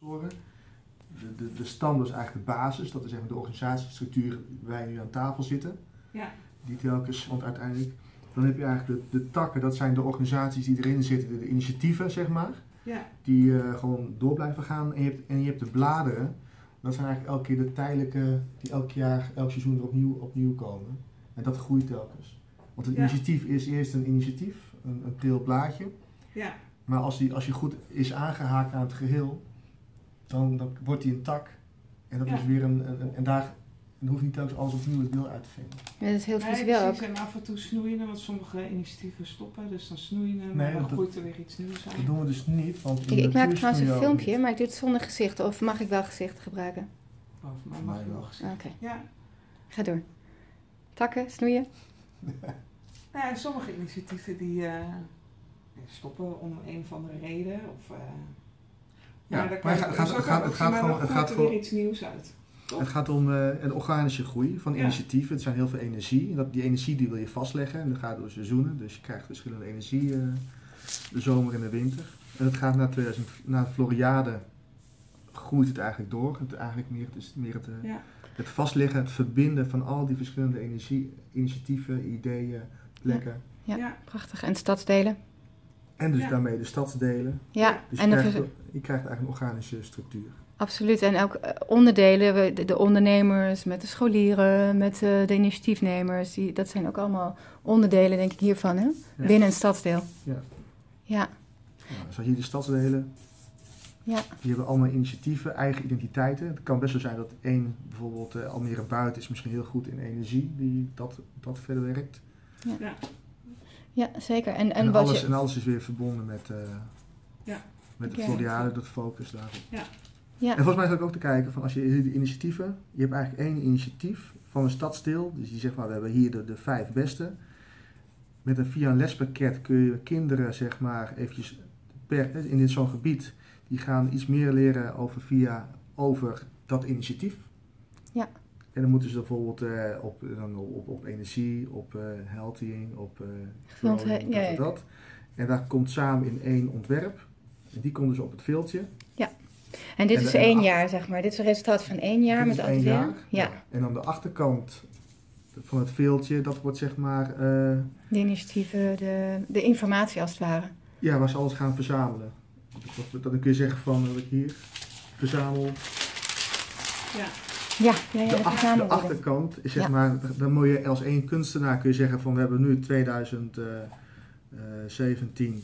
De, de, de is eigenlijk de basis, dat is maar de organisatiestructuur waar wij nu aan tafel zitten. Ja. Die telkens, want uiteindelijk, dan heb je eigenlijk de, de takken, dat zijn de organisaties die erin zitten, de initiatieven zeg maar, Ja. die eh, gewoon door blijven gaan. En je, hebt, en je hebt de bladeren, dat zijn eigenlijk elke keer de tijdelijke, die elk jaar, elk seizoen er opnieuw, opnieuw komen. En dat groeit telkens. Want het Ja. initiatief is eerst een initiatief, een, een til blaadje. Ja. Maar als die, als je goed is aangehaakt aan het geheel, dan, dan wordt die een tak. En dat Ja. is weer een, een, een- en daar dan hoeft niet telkens alles opnieuw het wiel uit te vinden. Ja, dat is heel Nee, visueel ook. precies. En af en toe snoeien, want sommige initiatieven stoppen. Dus dan snoeien, maar Nee, dan dat- groeit er weer iets nieuws Dat uit. doen we dus niet, want Ik, ik maak trouwens een filmpje, maar ik doe het zonder gezicht. Of mag ik wel gezicht gebruiken? Oh, voor mij mag je wel. wel gezien. Oké, Ja. ga door. Takken, snoeien. Nou, ja, sommige initiatieven die eh, stoppen om een of andere reden. Of, eh, Ja, maar het gaat- het gaat- het gewoon- het gaat er gewoon- iets nieuws uit. Het gaat om eh, een organische groei van Ja. initiatieven. Het zijn heel veel energie. En dat, die energie die wil je vastleggen. En dat gaat door seizoenen. Dus je krijgt verschillende energie eh, de zomer en de winter. En het gaat naar, 2000, naar de Floriade groeit het eigenlijk door. Het, eigenlijk meer, het is meer het, eh, Ja. het vastleggen, het verbinden van al die verschillende energie, initiatieven, ideeën, plekken. Ja. Ja. Prachtig. En stadsdelen. En dus Ja. daarmee de stadsdelen. Ja, Dus en je, de krijgt, je krijgt eigenlijk een organische structuur. absoluut. En ook eh, onderdelen, we- de, de ondernemers met de scholieren, met eh, de initiatiefnemers. Die, dat zijn ook allemaal onderdelen, denk ik, hiervan, hè? Ja. Binnen een stadsdeel. Ja. Ja, Nou, dus hier de stadsdelen. ja, Die hebben allemaal initiatieven, eigen identiteiten. Het kan best zo zijn dat één, bijvoorbeeld eh, Almere Buiten, is misschien heel goed in energie, die dat, dat verder werkt. Ja. ja zeker. En, en, En, wat alles, je, en alles is weer verbonden met, eh Ja. met de Ja. Floriade, dat focus daarop. ja, En volgens mij is het ook te kijken van als je de initiatieven, je hebt eigenlijk één initiatief van een stadsdeel. Dus je zegt maar, we hebben hier de, de vijf beste. Met een via een lespakket kun je kinderen zeg maar eventjes per, in dit zo'n gebied, die gaan iets meer leren over via over dat initiatief. Ja. En dan moeten ze bijvoorbeeld eh, op, dan op, op energie, op eh healthying, op eh Gezondheid, growing, ja, dat, ja. dat. En dat komt samen in één ontwerp. En die komt dus op het veldje. en dit en is één jaar, zeg maar. Dit is het resultaat van één jaar met één jaar. Ja, En aan de achterkant van het veeltje, dat wordt zeg maar, eh, de initiatieven, de, de informatie als het ware. ja, waar ze alles gaan verzamelen. Wat- Dan kun je zeggen van, dat ik hier verzamel. Ja. Ja, ja, ja, De, de ach- de verzamelwoorden. achterkant is zeg maar, dan moet je als één kunstenaar kun je zeggen van, we hebben nu 2017.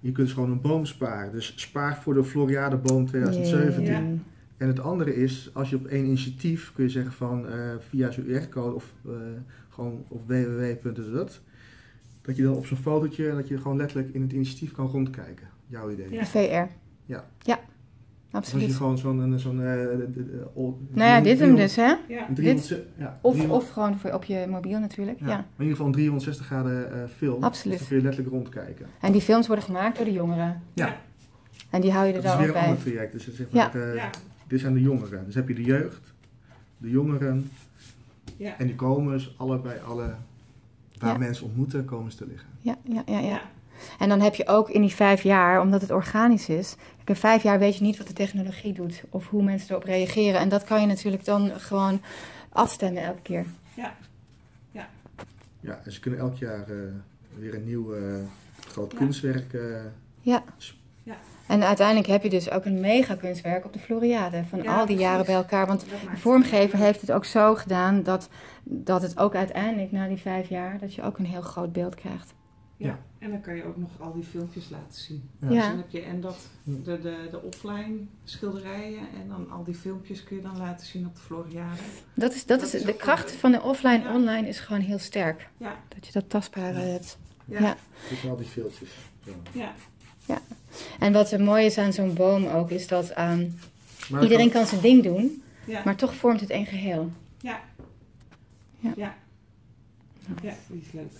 Je kunt dus gewoon een boom sparen. Dus spaar voor de Floriadeboom 2017. Ja. En het andere is, als je op één initiatief kun je zeggen van eh, via zo'n QR-code of eh, gewoon op www.dat, dat je dan op zo'n fotootje, dat je gewoon letterlijk in het initiatief kan rondkijken. Jouw idee. Ja. VR. Ja. Ja, Of als je absoluut. gewoon zo'n, zo'n, eh, de- al- Nou ja, dit hem dus, hè? Ja. een 300 ja, Of, 300 of gewoon voor op je mobiel natuurlijk. ja. Ja. Maar in ieder geval een 360 graden eh, film. Absoluut. Dus dan kun je letterlijk rondkijken. En die films worden gemaakt door de jongeren. Ja. En die hou je er Dat is dan weer een bij. ander traject. Dus zeg Ja. maar, eh, Ja. dit zijn de jongeren. Dus heb je de jeugd, de jongeren. Ja. En die komen dus allebei alle, waar Ja. mensen ontmoeten, komen ze te liggen. Ja, ja, ja, ja. Ja. En dan heb je ook in die vijf jaar, omdat het organisch is. In vijf jaar weet je niet wat de technologie doet of hoe mensen erop reageren. En dat kan je natuurlijk dan gewoon afstemmen elke keer. Ja, en ze kunnen elk jaar eh, weer een nieuw eh, groot Ja. kunstwerk. eh, Ja. Ja. En uiteindelijk heb je dus ook een mega kunstwerk op de Floriade van Ja, al die jaren bij elkaar. Want de vormgever heeft het ook zo gedaan dat, dat het ook uiteindelijk na die vijf jaar, dat je ook een heel groot beeld krijgt. Ja. Ja. En dan kan je ook nog al die filmpjes laten zien. Ja. Dus Ja. dan heb je en dat, de, de, de offline schilderijen en dan al die filmpjes kun je dan laten zien op de Floriade. Dat is, dat Dat is, is de kracht leuk. van de offline Ja. online is gewoon heel sterk. Ja. Dat je dat tastbare hebt. Ja. Ja. Al die filtjes. Zo. Ja. En wat er mooi is aan zo'n boom ook, is dat ehm, Maar iedereen kan zijn ding doen, Ja. maar toch vormt het één geheel. Ja. Ja. Ja. Ja, die is leuk.